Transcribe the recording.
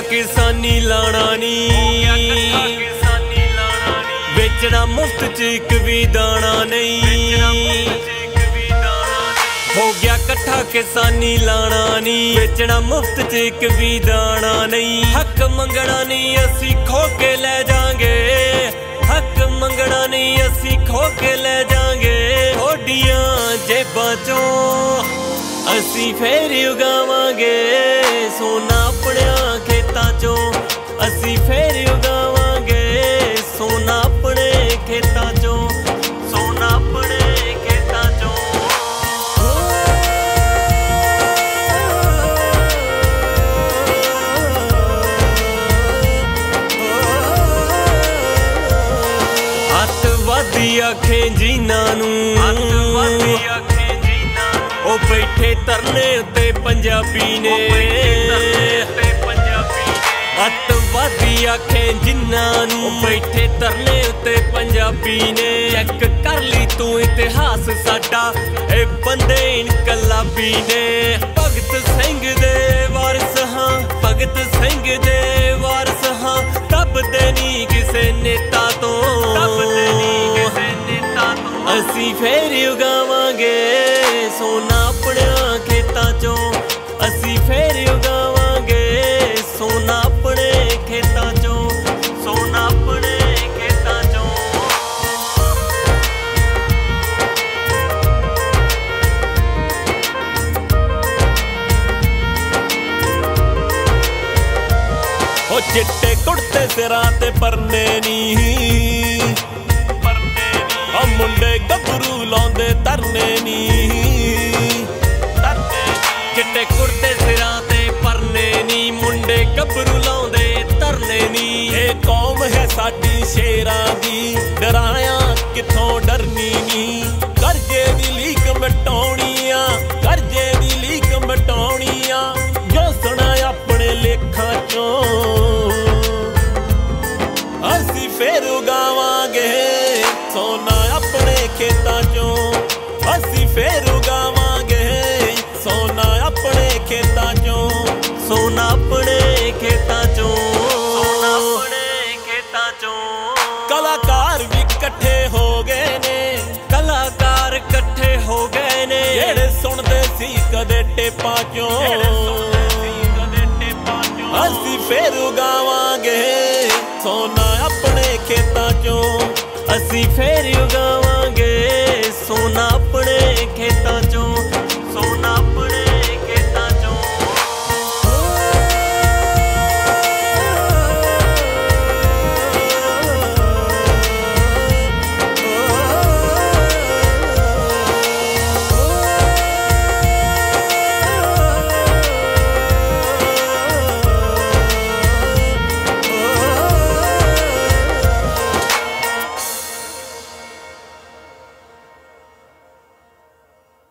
ਕਿਸਾਨੀ ਲਾਣਾ ਨਹੀਂ ਵੇਚਣਾ ਮੁਫਤ ਚ ਇੱਕ ਵੀ ਦਾਣਾ ਨਹੀਂ। ਹੋ ਗਿਆ ਇਕੱਠਾ ਕਿਸਾਨੀ ਲਾਣਾ ਨਹੀਂ ਵੇਚਣਾ ਮੁਫਤ ਚ ਇੱਕ ਵੀ ਦਾਣਾ ਨਹੀਂ। ਹੱਕ ਮੰਗਣਾ ਨਹੀਂ ਅਸੀਂ ਖੋ ਕੇ ਲੈ ਜਾਾਂਗੇ। ਹੱਕ ਮੰਗਣਾ ਨਹੀਂ ਅਸੀਂ ਖੋ ਕੇ ਲੈ ਜਾਾਂਗੇ। ਓਡੀਆਂ ਜੇਬਾਂ ਚੋਂ ਅਸੀਂ ਫੇਰ ਉਗਾਵਾਂਗੇ। ਆਖੇ ਜਿਨ੍ਹਾਂ ਨੂੰ? ਜਿਨ੍ਹਾਂ ਨੂੰ। ਉਹ ਬੈਠੇ ਤਰਨੇ ਉੱਤੇ ਪੰਜਾਬੀ ਨੇ। ਅੱਤਵਾਦੀ ਆਖੇ ਜਿਨ੍ਹਾਂ ਨੂੰ। ਉਹ ਬੈਠੇ ਤਰਨੇ ਉੱਤੇ ਪੰਜਾਬੀ ਨੇ। ਚੈੱਕ ਕਰ ਲਈ ਤੂੰ ਇਤਿਹਾਸ ਸਾਡਾ। ਇਹ ਬੰਦੇ ਇਨਕਲਾਬੀ ਨੇ। ਭਗਤ ਸਿੰਘ ਦੇ ਵਾਰਸ ਹਾਂ। ਭਗਤ ਸਿੰਘ ਦੇ ਵਾਰਸ ਹਾਂ। ਤਬਦੇ ਨਹੀਂ ਕਿਸੇ ਨੇਤਾ ਅਸੀਂ ਫੇਰ ਉਗਾਵਾਂਗੇ ਸੋਨਾ ਆਪਣਿਆਂ ਖੇਤਾਂ ਚੋਂ। ਅਸੀਂ ਫੇਰ ਉਗਾਵਾਂਗੇ ਸੋਨਾ ਆਪਣੇ ਖੇਤਾਂ ਚੋਂ। ਸੋਨਾ ਆਪਣੇ ਖੇਤਾਂ ਚੋਂ। ਉਹ ਚਿੱਟੇ ਕੁੜਤੇ ਸਿਰਾਂ ਤੇ ਪਰਨੇ ਨਹੀਂ ਚਿੱਟੇ ਕੁੜਤੇ ਸਿਰਾਂ ਤੇ ਪਰਨੇ ਨਹੀਂ ਮੁੰਡੇ ਗੱਭਰੂ ਲਾਉਂਦੇ ਤਰਨੇ ਨਹੀਂ ਇਹ ਕੌਮ ਹੈ ਸਾਡੀ ਸ਼ੇਰਾਂ ਦੀ, ਡਰਾਇਆ ਕਿੱਥੋਂ ਡਰਨੀ ਨਹੀਂ ਕਰਜੇ ਦੀ ਲੀਕ ਮਟਾਉਣੀ ਆ ਕਰਜੇ ਦੀ ਲੀਕ ਮਟਾਉਣੀ ਜੋ ਸੁਣਾ ਆਪਣੇ ਲੇਖਾਂ ਚੋਂ। ਅਸੀਂ ਫੇਰ ਉਗਾਵਾਂਗੇ, ਸੋਨਾ ਆਪਣੇ ਖੇਤਾਂ ਚੋਂ। ਅਸੀਂ ਫੇਰ ਉਗਾ ਸੋਨਾ ਆਪਣੇ ਖੇਤਾਂ ਚੋਂ। ਸੋਨਾ ਆਪਣੇ ਖੇਤਾਂ ਚੋਂ। ਕਲਾਕਾਰ ਵੀ ਇਕੱਠੇ ਹੋ ਗਏ ਨੇ। ਕਲਾਕਾਰ ਇਕੱਠੇ ਹੋ ਗਏ ਨੇ। ਜਿਹੜੇ ਸੁਣਦੇ ਸੀ ਕਦੇ ਟੇਪਾਂ ਚੋਂ। ਅਸੀਂ ਫੇਰ ਉਗਾਵਾਂਗੇ ਸੋਨਾ ਆਪਣੇ ਖੇਤਾਂ ਚੋਂ। ਅਸੀਂ ਫੇਰ ਉਗਾਵਾਂਗੇ ਸੋਨਾ ਆਪਣੇ ਖੇਤਾਂ